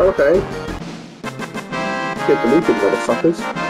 Okay. Get deleted, motherfuckers.